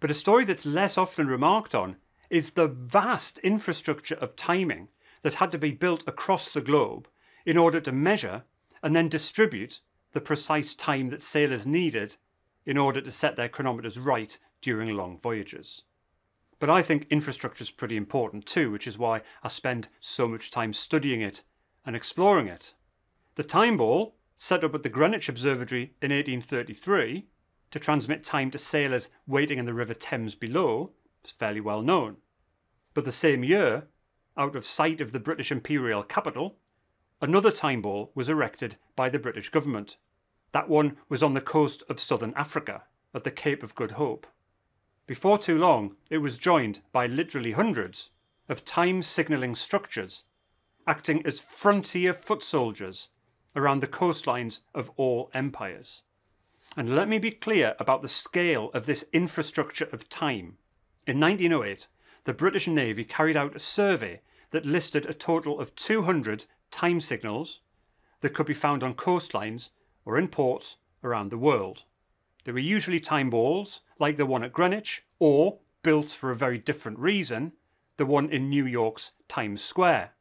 But a story that's less often remarked on is the vast infrastructure of timing that had to be built across the globe in order to measure and then distribute the precise time that sailors needed in order to set their chronometers right during long voyages. But I think infrastructure is pretty important too, which is why I spend so much time studying it and exploring it. The time ball, set up at the Greenwich Observatory in 1833 to transmit time to sailors waiting in the River Thames below, is fairly well known. But the same year, out of sight of the British imperial capital, another time ball was erected by the British government. That one was on the coast of southern Africa, at the Cape of Good Hope. Before too long, it was joined by literally hundreds of time signalling structures acting as frontier foot soldiers around the coastlines of all empires. And let me be clear about the scale of this infrastructure of time. In 1908, the British Navy carried out a survey that listed a total of 200 time signals that could be found on coastlines or in ports around the world. They were usually time balls, like the one at Greenwich, or, built for a very different reason, the one in New York's Times Square.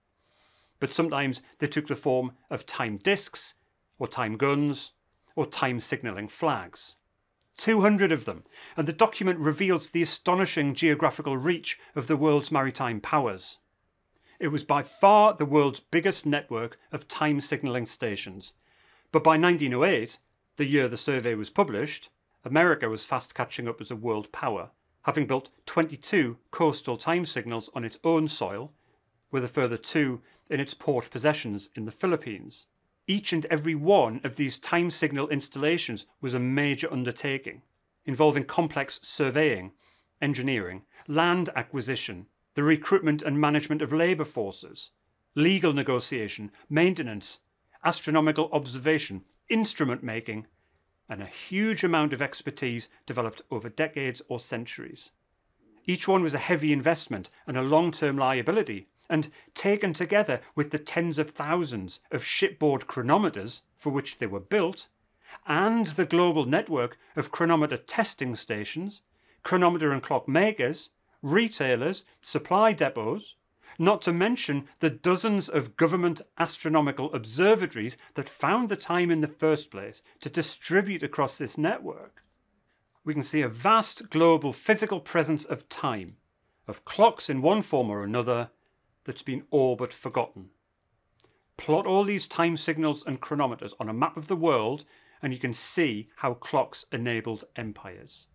But sometimes they took the form of time discs, or time guns, or time signalling flags. 200 of them, and the document reveals the astonishing geographical reach of the world's maritime powers. It was by far the world's biggest network of time signalling stations. But by 1908, the year the survey was published, America was fast catching up as a world power, having built 22 coastal time signals on its own soil, with a further two in its port possessions in the Philippines. Each and every one of these time signal installations was a major undertaking, involving complex surveying, engineering, land acquisition, the recruitment and management of labour forces, legal negotiation, maintenance, astronomical observation, instrument making, and a huge amount of expertise developed over decades or centuries. Each one was a heavy investment and a long term liability, and taken together with the tens of thousands of shipboard chronometers for which they were built, and the global network of chronometer testing stations, chronometer and clock makers, retailers, supply depots, not to mention the dozens of government astronomical observatories that found the time in the first place to distribute across this network. We can see a vast global physical presence of time, of clocks in one form or another, that's been all but forgotten. Plot all these time signals and chronometers on a map of the world, and you can see how clocks enabled empires.